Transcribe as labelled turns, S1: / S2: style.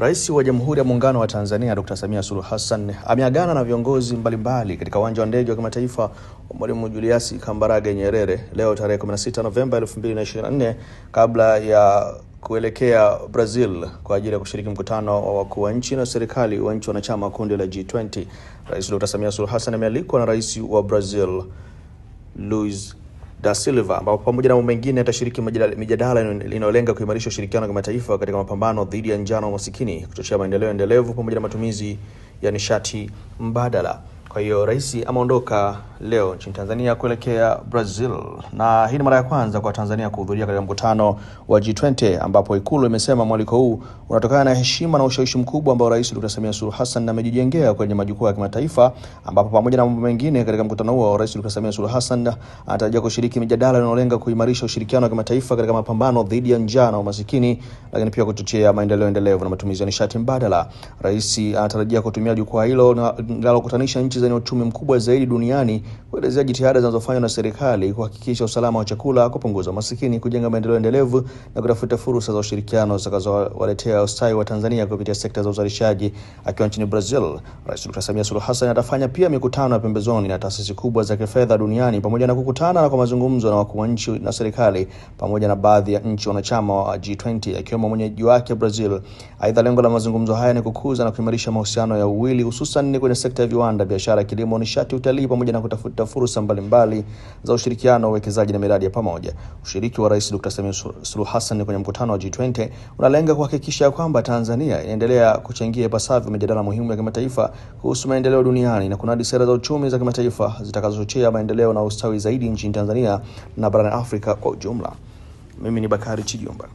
S1: Rais wa Jamhuri ya Muungano wa Tanzania Dr. Samia Suluhu Hassan ameagana na viongozi mbalimbali katika uwanja wa ndege wa kimataifa wa Mwalimu Julius Kambarage Nyerere leo tarehe 16 Novemba 2024 kabla ya kuelekea Brazil kwa ajili ya kushiriki mkutano wa wakuu wa nchi na serikali wa nchi wanachama wa kundi la G20. Rais Dr. Samia Suluhu Hassan amealikwa na Rais wa Brazil Luiz da Silva ambapo pamoja na mambo mengine atashiriki mijadala inayolenga kuimarisha ushirikiano wa kimataifa katika mapambano dhidi ya njano na umasikini, kuchochea maendeleo endelevu pamoja na matumizi ya nishati mbadala. Kwa hiyo rais ameondoka leo nchini Tanzania kuelekea Brazil, na hii ni mara ya kwanza kwa Tanzania kuhudhuria katika mkutano wa G20, ambapo Ikulu imesema mwaliko huu unatokana na heshima na ushawishi mkubwa ambao Rais Dr. Samia Suluhu Hassan amejijengea kwenye majukwaa ya kimataifa, ambapo pamoja na mambo mengine katika mkutano huo Rais Dr. Samia Suluhu Hassan anatarajia kushiriki mijadala inayolenga kuimarisha ushirikiano wa kimataifa katika mapambano dhidi ya njaa na umasikini, lakini pia kuchochea maendeleo endelevu na matumizi ya nishati mbadala. Rais anatarajia kutumia jukwaa hilo linalokutanisha nchi zenye uchumi mkubwa zaidi duniani kuelezea jitihada zinazofanywa na serikali kuhakikisha usalama wa chakula, kupunguza umasikini, kujenga maendeleo endelevu na kutafuta fursa za ushirikiano zitakazowaletea ustawi wa Tanzania kupitia sekta za uzalishaji. Akiwa nchini Brazil, Rais Dr. Samia Suluhu Hassan atafanya pia mikutano ya pembezoni na taasisi kubwa za kifedha duniani pamoja na kukutana kwa mazungumzo na wakuu wa nchi na serikali pamoja na baadhi ya nchi wanachama wa G20 akiwemo mwenyeji wake Brazil. Aidha, lengo la mazungumzo haya ni kukuza na kuimarisha mahusiano ya uwili hususan kwenye sekta ya viwanda, biashara, kilimo, nishati, utalii pamoja na kutafuta fursa mbalimbali za ushirikiano, wa uwekezaji na miradi ya pamoja. Ushiriki wa Rais Dr. Samia suluh Hassan kwenye mkutano wa G20 unalenga kuhakikisha kwamba Tanzania inaendelea kuchangia ipasavyo mijadala muhimu ya kimataifa kuhusu maendeleo duniani na kunadi sera za uchumi za kimataifa zitakazochochea maendeleo na ustawi zaidi nchini Tanzania na barani Afrika kwa ujumla. Mimi ni Bakari Chijumba.